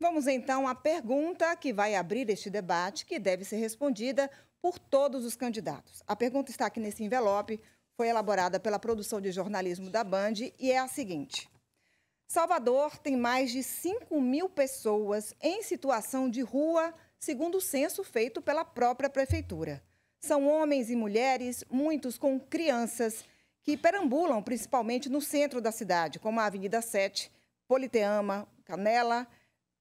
Vamos então à pergunta que vai abrir este debate, que deve ser respondida por todos os candidatos. A pergunta está aqui nesse envelope, foi elaborada pela produção de jornalismo da Band e é a seguinte: Salvador tem mais de 5 mil pessoas em situação de rua, segundo o censo feito pela própria prefeitura. São homens e mulheres, muitos com crianças, que perambulam principalmente no centro da cidade, como a Avenida 7, Politeama, Canela,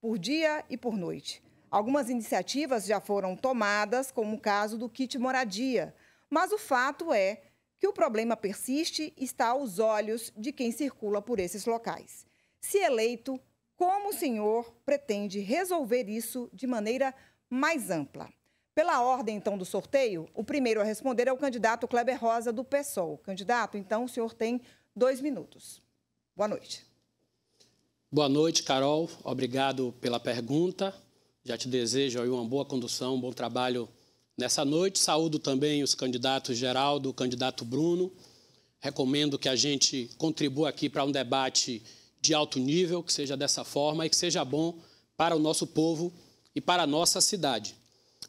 por dia e por noite. Algumas iniciativas já foram tomadas, como o caso do kit moradia, mas o fato é que o problema persiste e está aos olhos de quem circula por esses locais. Se eleito, como o senhor pretende resolver isso de maneira mais ampla? Pela ordem, então, do sorteio, o primeiro a responder é o candidato Kleber Rosa, do PSOL. Candidato, então, o senhor tem dois minutos. Boa noite. Boa noite, Carol. Obrigado pela pergunta. Já te desejo uma boa condução, um bom trabalho nessa noite. Saúdo também os candidatos Geraldo, o candidato Bruno. Recomendo que a gente contribua aqui para um debate de alto nível, que seja dessa forma e que seja bom para o nosso povo e para a nossa cidade.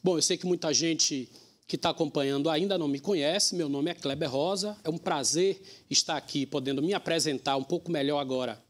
Bom, eu sei que muita gente que está acompanhando ainda não me conhece. Meu nome é Kleber Rosa. É um prazer estar aqui podendo me apresentar um pouco melhor agora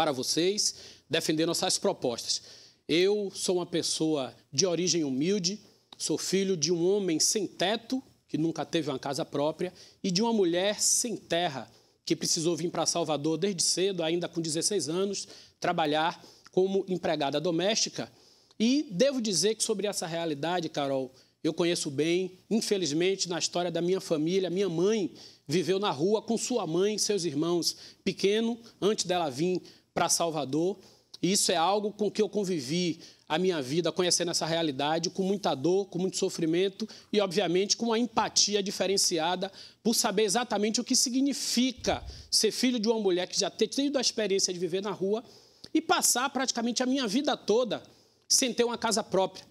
para vocês, defender nossas propostas. Eu sou uma pessoa de origem humilde, sou filho de um homem sem teto, que nunca teve uma casa própria, e de uma mulher sem terra, que precisou vir para Salvador desde cedo, ainda com 16 anos, trabalhar como empregada doméstica e devo dizer que sobre essa realidade, Carol, eu conheço bem. Infelizmente, na história da minha família, minha mãe viveu na rua com sua mãe e seus irmãos pequeno antes dela vir para Salvador. E isso é algo com que eu convivi a minha vida conhecendo essa realidade com muita dor, com muito sofrimento e, obviamente, com uma empatia diferenciada por saber exatamente o que significa ser filho de uma mulher que já tem tido a experiência de viver na rua e passar praticamente a minha vida toda sem ter uma casa própria.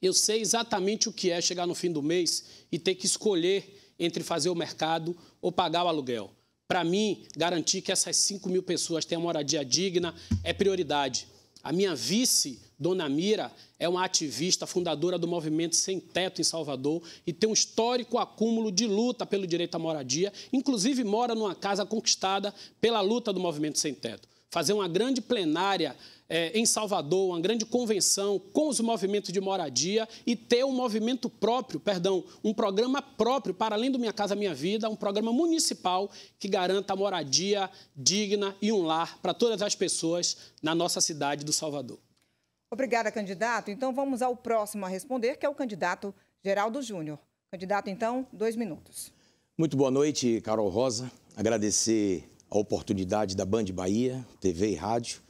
Eu sei exatamente o que é chegar no fim do mês e ter que escolher entre fazer o mercado ou pagar o aluguel. Para mim, garantir que essas 5 mil pessoas tenham moradia digna é prioridade. A minha vice, Dona Mira, é uma ativista fundadora do movimento Sem Teto em Salvador e tem um histórico acúmulo de luta pelo direito à moradia, inclusive mora numa casa conquistada pela luta do movimento Sem Teto. Fazer uma grande plenária é, em Salvador, uma grande convenção com os movimentos de moradia e ter um movimento próprio, perdão, um programa próprio para além do Minha Casa Minha Vida, um programa municipal que garanta a moradia digna e um lar para todas as pessoas na nossa cidade do Salvador. Obrigada, candidato. Então vamos ao próximo a responder, que é o candidato Geraldo Júnior. Candidato, então, dois minutos. Muito boa noite, Carol Rosa. Agradecer a oportunidade da Band Bahia, TV e rádio,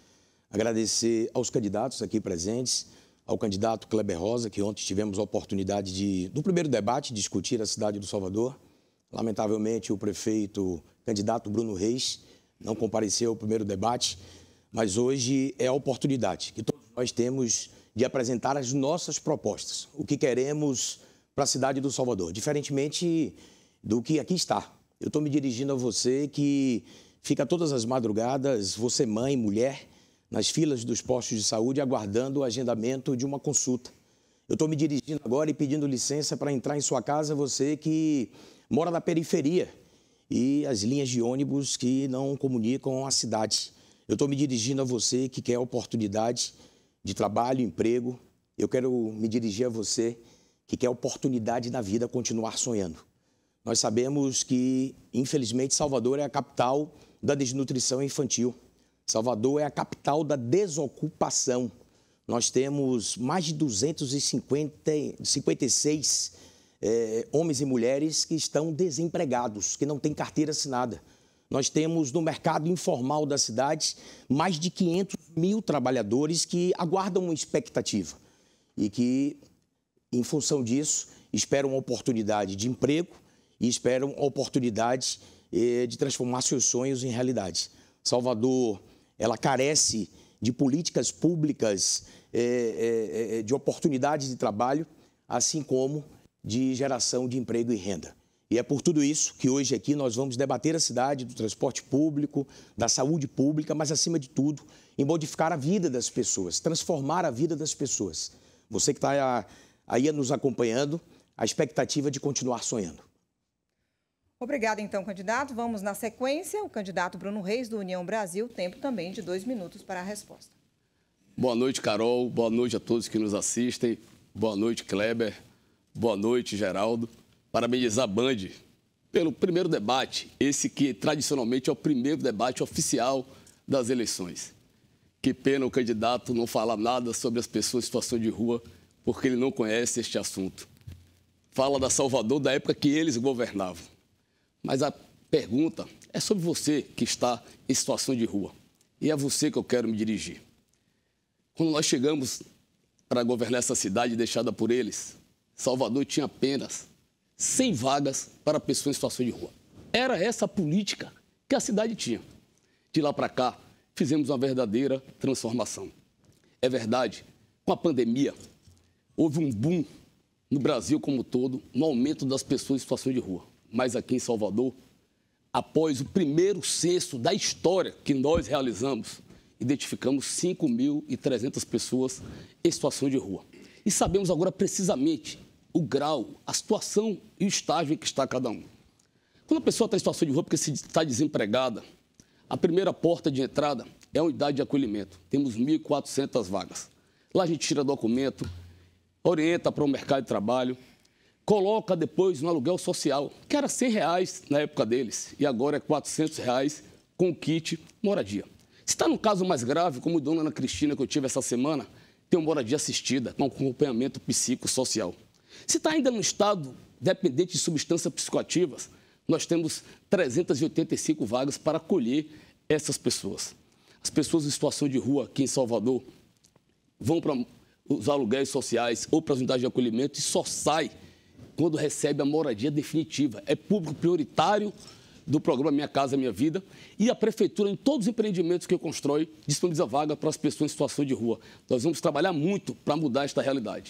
Agradecer aos candidatos aqui presentes, ao candidato Kleber Rosa, que ontem tivemos a oportunidade de, no primeiro debate, discutir a cidade do Salvador. Lamentavelmente, o prefeito, candidato Bruno Reis, não compareceu ao primeiro debate, mas hoje é a oportunidade que todos nós temos de apresentar as nossas propostas, o que queremos para a cidade do Salvador, diferentemente do que aqui está. Eu estou me dirigindo a você que fica todas as madrugadas, você mãe, mulher, nas filas dos postos de saúde aguardando o agendamento de uma consulta. Eu estou me dirigindo agora e pedindo licença para entrar em sua casa, você que mora na periferia e as linhas de ônibus que não comunicam a cidade. Eu estou me dirigindo a você que quer oportunidade de trabalho, emprego. Eu quero me dirigir a você que quer oportunidade na vida continuar sonhando. Nós sabemos que, infelizmente, Salvador é a capital da desnutrição infantil. Salvador é a capital da desocupação. Nós temos mais de 256 é, homens e mulheres que estão desempregados, que não têm carteira assinada. Nós temos no mercado informal da cidade mais de 500 mil trabalhadores que aguardam uma expectativa e que, em função disso, esperam oportunidade de emprego e esperam oportunidade eh, de transformar seus sonhos em realidade. Salvador ela carece de políticas públicas, é, é, é, de oportunidades de trabalho, assim como de geração de emprego e renda. E é por tudo isso que hoje aqui nós vamos debater a cidade do transporte público, da saúde pública, mas acima de tudo, em modificar a vida das pessoas, transformar a vida das pessoas. Você que está aí nos acompanhando, a expectativa de continuar sonhando. Obrigada, então, candidato. Vamos na sequência. O candidato Bruno Reis, do União Brasil, tempo também de dois minutos para a resposta. Boa noite, Carol. Boa noite a todos que nos assistem. Boa noite, Kleber. Boa noite, Geraldo. Parabenizar a Band pelo primeiro debate, esse que tradicionalmente é o primeiro debate oficial das eleições. Que pena o candidato não falar nada sobre as pessoas em situação de rua, porque ele não conhece este assunto. Fala da Salvador da época que eles governavam. Mas a pergunta é sobre você que está em situação de rua. E é você que eu quero me dirigir. Quando nós chegamos para governar essa cidade deixada por eles, Salvador tinha apenas 100 vagas para pessoas em situação de rua. Era essa a política que a cidade tinha. De lá para cá, fizemos uma verdadeira transformação. É verdade, com a pandemia, houve um boom no Brasil como todo no aumento das pessoas em situação de rua. Mas aqui em Salvador, após o primeiro censo da história que nós realizamos, identificamos 5.300 pessoas em situação de rua. E sabemos agora precisamente o grau, a situação e o estágio em que está cada um. Quando a pessoa está em situação de rua porque está desempregada, a primeira porta de entrada é a unidade de acolhimento. Temos 1.400 vagas. Lá a gente tira documento, orienta para o mercado de trabalho, coloca depois no aluguel social, que era 100 reais na época deles, e agora é 400 reais com kit moradia. Se está no caso mais grave, como a dona Ana Cristina que eu tive essa semana, tem uma moradia assistida com acompanhamento psicossocial. Se está ainda no estado dependente de substâncias psicoativas, nós temos 385 vagas para acolher essas pessoas. As pessoas em situação de rua aqui em Salvador vão para os aluguéis sociais ou para as unidades de acolhimento e só sai quando recebe a moradia definitiva. É público prioritário do programa Minha Casa Minha Vida e a Prefeitura, em todos os empreendimentos que constrói, disponibiliza vaga para as pessoas em situação de rua. Nós vamos trabalhar muito para mudar esta realidade.